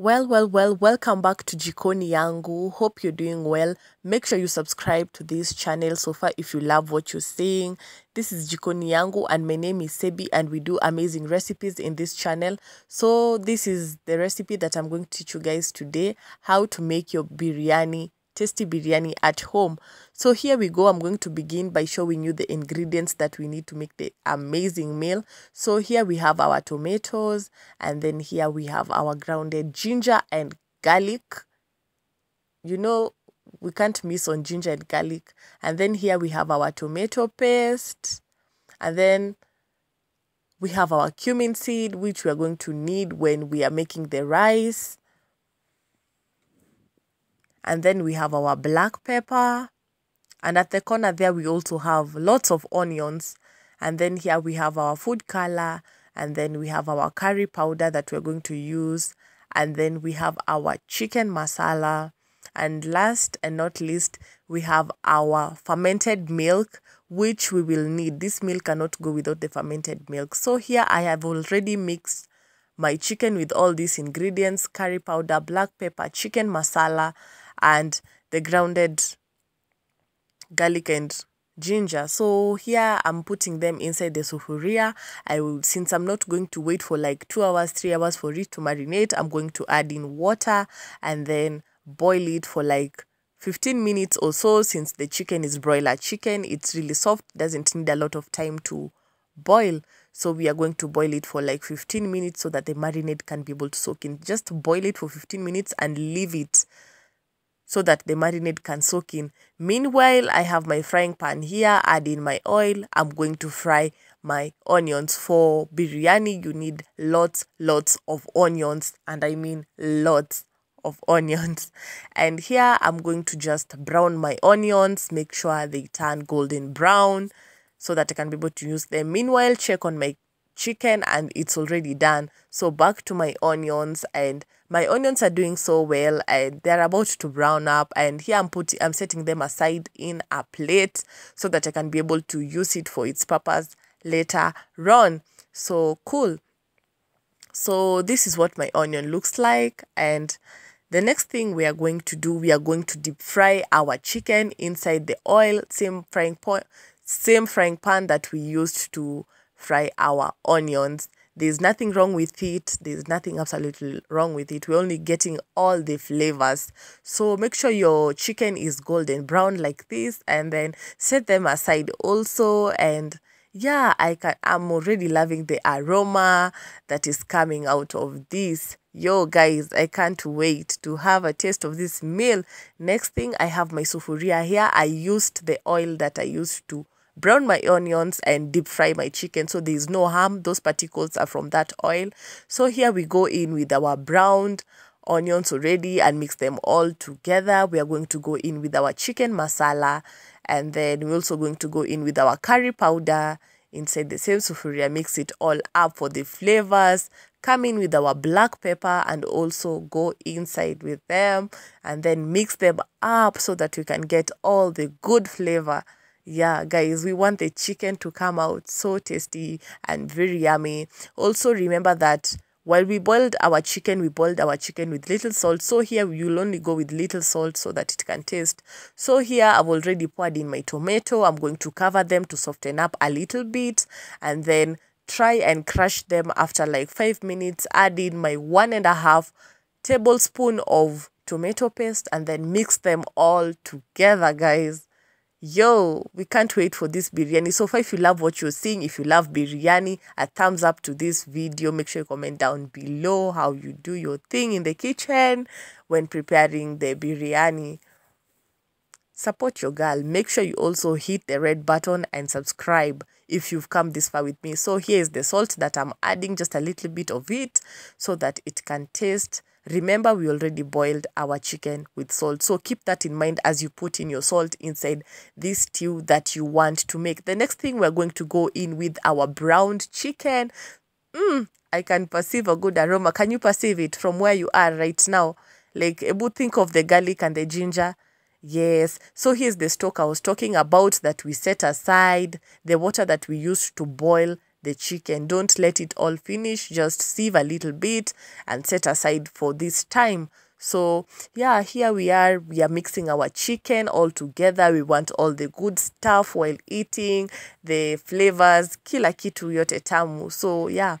Well, well, well, welcome back to Jikoni Yangu. Hope you're doing well. Make sure you subscribe to this channel so far if you love what you're seeing. This is Jikoni Yangu and my name is Sebi and we do amazing recipes in this channel. So this is the recipe that I'm going to teach you guys today, how to make your biryani tasty biryani at home. So here we go. I'm going to begin by showing you the ingredients that we need to make the amazing meal. So here we have our tomatoes and then here we have our grounded ginger and garlic. You know, we can't miss on ginger and garlic. And then here we have our tomato paste. And then we have our cumin seed, which we are going to need when we are making the rice. And then we have our black pepper. And at the corner there, we also have lots of onions. And then here we have our food color. And then we have our curry powder that we're going to use. And then we have our chicken masala. And last and not least, we have our fermented milk, which we will need. This milk cannot go without the fermented milk. So here I have already mixed my chicken with all these ingredients, curry powder, black pepper, chicken masala, and the grounded garlic and ginger. So here i'm putting them inside the sufuria. I will since i'm not going to wait for like two hours three hours for it to marinate i'm going to add in water and then boil it for like 15 minutes or so. Since the chicken is broiler chicken it's really soft doesn't need a lot of time to boil. So we are going to boil it for like 15 minutes so that the marinade can be able to soak in. Just boil it for 15 minutes and leave it so that the marinade can soak in. Meanwhile, I have my frying pan here, add in my oil. I'm going to fry my onions. For biryani, you need lots, lots of onions, and I mean lots of onions. And here I'm going to just brown my onions, make sure they turn golden brown so that I can be able to use them. Meanwhile, check on my chicken and it's already done. So back to my onions and my onions are doing so well and they're about to brown up and here I'm putting I'm setting them aside in a plate so that I can be able to use it for its purpose later on. So cool. So this is what my onion looks like and the next thing we are going to do, we are going to deep fry our chicken inside the oil, same frying pan, same frying pan that we used to fry our onions. There's nothing wrong with it. There's nothing absolutely wrong with it. We're only getting all the flavors. So make sure your chicken is golden brown like this and then set them aside also and yeah i can i'm already loving the aroma that is coming out of this yo guys i can't wait to have a taste of this meal next thing i have my sufuria here i used the oil that i used to brown my onions and deep fry my chicken so there is no harm. Those particles are from that oil. So here we go in with our browned onions already and mix them all together. We are going to go in with our chicken masala and then we're also going to go in with our curry powder. Inside the same sufuria mix it all up for the flavors. Come in with our black pepper and also go inside with them and then mix them up so that you can get all the good flavor yeah guys we want the chicken to come out so tasty and very yummy. Also remember that while we boiled our chicken we boiled our chicken with little salt. So here you'll only go with little salt so that it can taste. So here i've already poured in my tomato. I'm going to cover them to soften up a little bit and then try and crush them after like five minutes. Add in my one and a half tablespoon of tomato paste and then mix them all together guys Yo, we can't wait for this biryani. So far, if you love what you're seeing, if you love biryani, a thumbs up to this video. Make sure you comment down below how you do your thing in the kitchen when preparing the biryani. Support your girl. Make sure you also hit the red button and subscribe if you've come this far with me. So here is the salt that I'm adding, just a little bit of it so that it can taste Remember, we already boiled our chicken with salt. So keep that in mind as you put in your salt inside this stew that you want to make. The next thing we're going to go in with our browned chicken. Mm, I can perceive a good aroma. Can you perceive it from where you are right now? Like, able think of the garlic and the ginger. Yes. So here's the stock I was talking about that we set aside, the water that we used to boil the chicken. Don't let it all finish. Just sieve a little bit and set aside for this time. So yeah here we are. We are mixing our chicken all together. We want all the good stuff while eating the flavors. Kila kitu yote tamu. So yeah.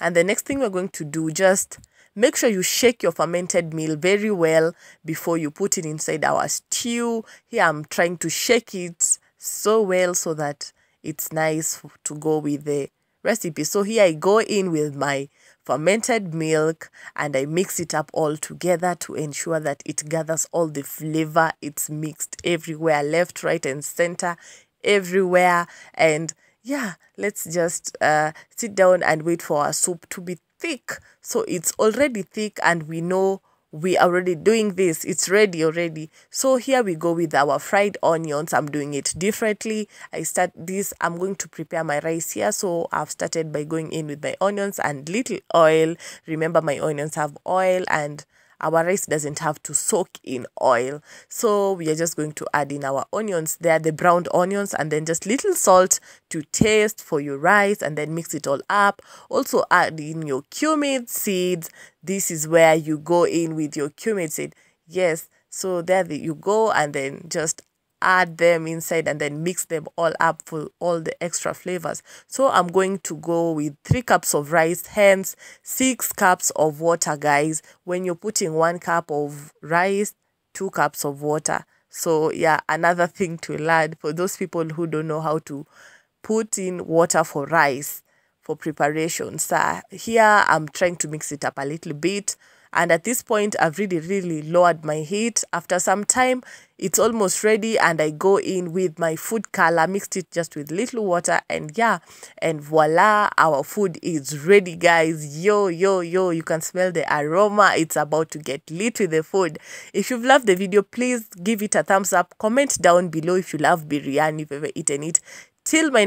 And the next thing we're going to do just make sure you shake your fermented meal very well before you put it inside our stew. Here i'm trying to shake it so well so that it's nice to go with the recipe so here i go in with my fermented milk and I mix it up all together to ensure that it gathers all the flavor. It's mixed everywhere, left, right, and center, everywhere. And yeah, let's just uh, sit down and wait for our soup to be thick. So it's already thick and we know we are already doing this it's ready already. So here we go with our fried onions. I'm doing it differently. I start this i'm going to prepare my rice here. So i've started by going in with my onions and little oil. Remember my onions have oil and our rice doesn't have to soak in oil. So we are just going to add in our onions. There are the browned onions and then just little salt to taste for your rice and then mix it all up. Also add in your cumin seeds. This is where you go in with your cumin seed. Yes so there you go and then just add them inside and then mix them all up for all the extra flavors. So i'm going to go with three cups of rice hence six cups of water guys. When you're putting one cup of rice two cups of water. So yeah another thing to learn for those people who don't know how to put in water for rice for preparation. So here i'm trying to mix it up a little bit and at this point i've really really lowered my heat. After some time it's almost ready and i go in with my food color mixed it just with little water and yeah and voila our food is ready guys. Yo yo yo you can smell the aroma. It's about to get lit with the food. If you've loved the video please give it a thumbs up. Comment down below if you love biryani if you've ever eaten it. Till my